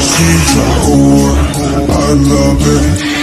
she's a whore. I love it.